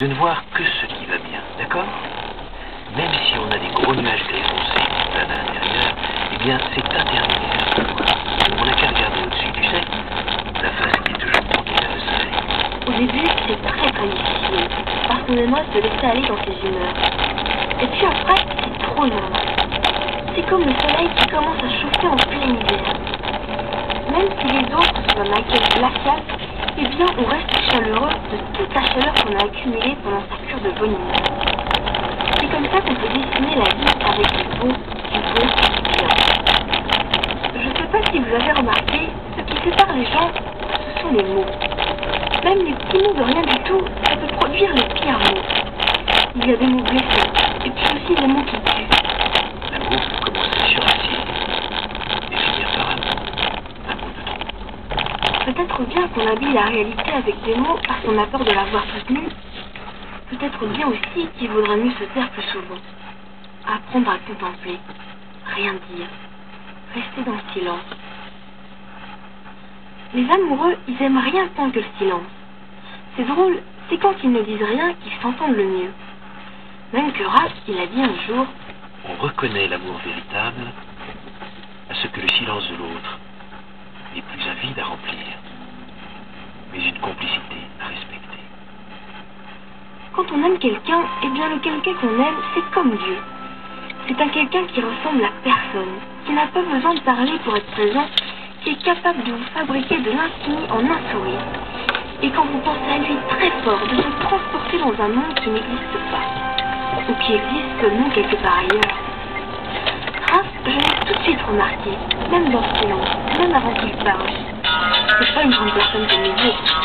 de ne voir que ce qui va bien, d'accord? Même si on a des gros nuages gris foncés à l'intérieur, eh bien c'est interdit de. On n'a qu'à regarder au-dessus, tu sais La face qui est toujours tournée vers le soleil. Au début, c'est très très difficile, aimerait se laisser aller dans ses humeurs. Et puis après, c'est trop long. C'est comme le soleil qui commence à chauffer en plein hiver. Même si les autres sont un accueil glacial, eh bien on reste chaleureux de toute la chaleur qu'on a accumulée pendant C'est comme ça qu'on peut dessiner la vie avec du beau, du beau, du bien. Je ne sais pas si vous avez remarqué, ce qui sépare les gens, ce sont les mots. Même les petits mots de rien du tout, ça peut produire les pires mots. Il y a des mots blessants, et puis aussi des mots qui tuent. L'amour peut commencer sur acier et finir par. Un mot de trop. Peut-être bien qu'on habille la réalité avec des mots parce qu'on a peur de la voir toute nue. Peut-être bien aussi qu'il vaudrait mieux se taire plus souvent. Apprendre à contempler. Rien dire. Rester dans le silence. Les amoureux, ils aiment rien tant que le silence. C'est drôle, c'est quand ils ne disent rien qu'ils s'entendent le mieux. Même que il a dit un jour, On reconnaît l'amour véritable à ce que le silence de l'autre n'est plus un vide à remplir, mais une complicité à respecter. Quand on aime quelqu'un, eh bien le quelqu'un qu'on aime, c'est comme Dieu. C'est un quelqu'un qui ressemble à personne, qui n'a pas besoin de parler pour être présent, qui est capable de vous fabriquer de l'infini en un sourire. Et quand vous pensez à lui très fort, de vous transporter dans un monde qui n'existe pas, ou qui existe seulement quelque part ailleurs. Raph, je l'ai tout de suite remarqué, même dans le silence, même avant qu'il parle. C'est pas une grande personne comme les autres.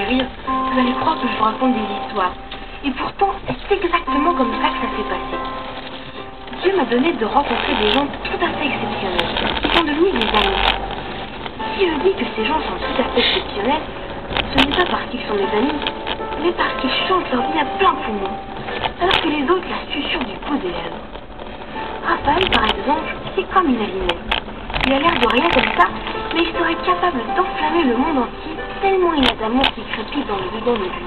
vous allez croire que je vous raconte des histoires. Et pourtant, c'est exactement comme ça que ça s'est passé. Dieu m'a donné de rencontrer des gens tout à fait exceptionnels, qui sont devenus des amis. Si je dis que ces gens sont tout à fait exceptionnels, ce n'est pas parce qu'ils sont mes amis, mais parce qu'ils chantent leur vie à plein poumon, alors que les autres la susurrent du bout des lèvres. Raphaël, par exemple, c'est comme une allumette. Il a l'air de rien comme ça, mais il serait capable d'enflammer le monde entier tellement il a d'amour qui dans le dedans de lui.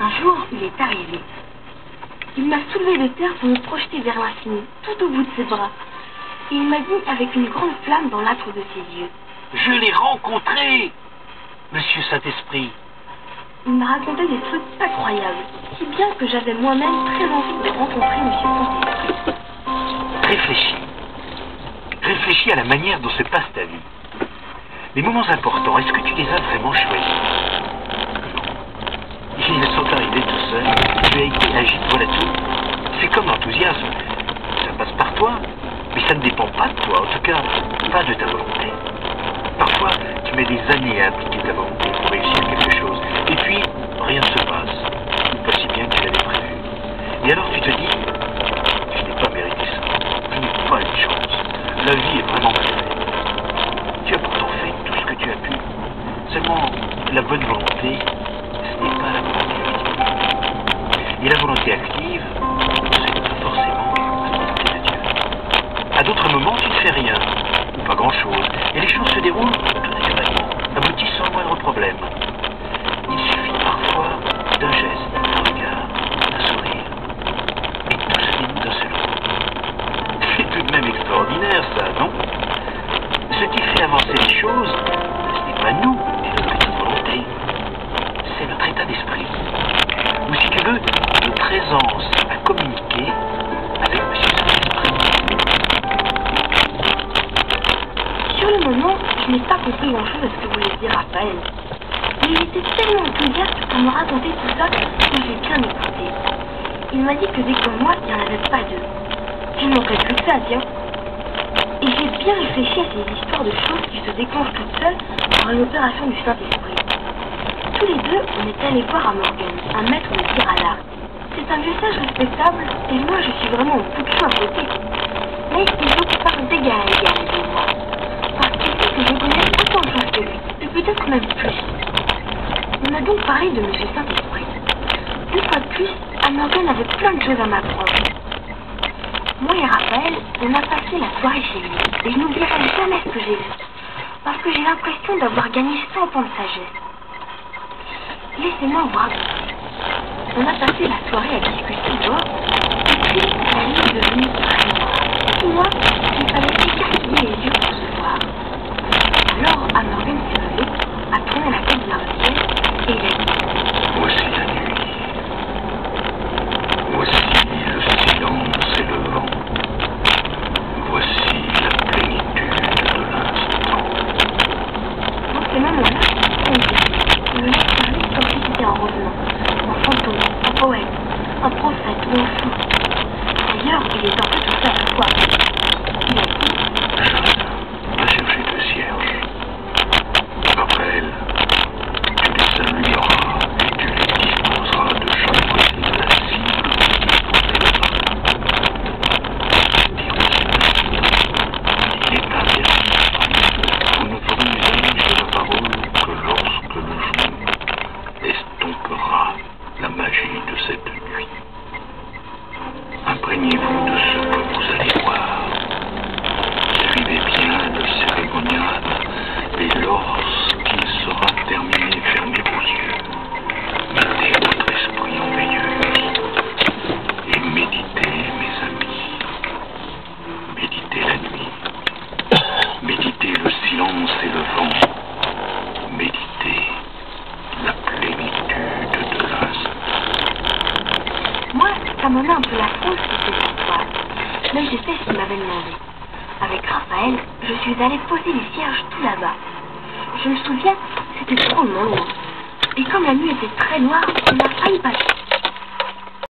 Un jour, il est arrivé. Il m'a soulevé de terre pour me projeter vers l'infini, tout au bout de ses bras. Et il m'a dit avec une grande flamme dans l'âtre de ses yeux. Je l'ai rencontré, Monsieur Saint-Esprit. Il m'a raconté des trucs incroyables, si bien que j'avais moi-même très envie de rencontrer Monsieur Saint-Esprit. Réfléchis. À la manière dont se passe ta vie. Les moments importants, est-ce que tu les as vraiment choisis Ils sont arrivés tout seuls. Tu as été agi, voilà tout. C'est comme l'enthousiasme. Ça passe par toi, mais ça ne dépend pas de toi, en tout cas, pas de ta volonté. Parfois, tu mets des années à appliquer ta volonté pour réussir quelque chose, et puis rien ne se passe, pas si bien que tu l'avais prévu. Et alors tu te dis, je n'ai pas mérité ça, je n'ai pas une chance, la vie est vraiment mal faite. Tu as pourtant fait tout ce que tu as pu, seulement la bonne volonté, ce n'est pas la volonté. Et la volonté active, ce n'est pas forcément la volonté de Dieu. À d'autres moments, tu ne fais rien, ou pas grand-chose, et les choses se déroulent tout naturellement, aboutissent sans moindre problème. Il suffit parfois d'un geste, Notre présence à communiquer avec Saint-Esprit. Sur le moment, je n'ai pas compris grand-chose à ce que voulait dire Raphaël. Mais il était tellement enthousiaste pour me raconter tout ça que j'ai bien écouté. Il m'a dit que des comme moi, il n'y en avait pas deux. Tu ne manquerais plus que ça, tiens. Et j'ai bien réfléchi à ces histoires de choses qui se déclenchent toutes seules par une opération du Saint-Esprit. Tous les deux, on est allés voir à Morgan, un maître de tir. C'est un vieux sage respectable, et moi je suis vraiment au bout de côté. Mais il veut qu'on parle d'égal à égal, et moi. Parce qu'il sait que je connais autant de choses que lui, et peut-être même plus. On a donc parlé de M. Saint-Esprit. Une fois de plus, Morgan avait plein de choses à m'apprendre. Moi et Raphaël, on a passé la soirée chez lui, et je n'oublierai jamais ce que j'ai vu, parce que j'ai l'impression d'avoir gagné 100 ans de sagesse. Laissez-moi raconter. On a passé la soirée à discuter dehors, et puis la nuit est devenue très noire. Moi, il fallait écarquiller les yeux pour se voir. Alors, Amorgan s'est levé, a tourné la tête vers le ciel, et il a dit Voici la nuit. Voici le silence et le vent. Voici la plénitude de l'instant. Dans ces moments-là, on dit le lac parlait comme si c'était un revenant, un fantôme, un poète, un prophète ou un fou. D'ailleurs, il est un peu tout ça à chaque fois. Il a dit Jeanne, va chercher deux cierges. Raphaël, tu les allumeras et tu les disposeras de chaque côté de la cible pour se Dire aussi, il est interdit. Vous ne ferez chez la parole que lorsque le jour estompera la magie de cette nuit. Imprégnez-vous de ce que vous allez voir. Suivez bien le cérémonial et lorsqu'il sera terminé, fermez vos yeux. Mettez votre esprit en veilleuse et méditez, mes amis. Méditez la nuit. Méditez le silence et le vent. Méditez la plénitude de l'instant. Moi, ça me met un peu la frousse toutes ces histoires. Mais j'ai fait ce qu'il m'avait demandé. Avec Raphaël, je suis allée poser les cierges tout là-bas. Je me souviens, c'était drôlement loin. Et comme la nuit était très noire, on a failli passer.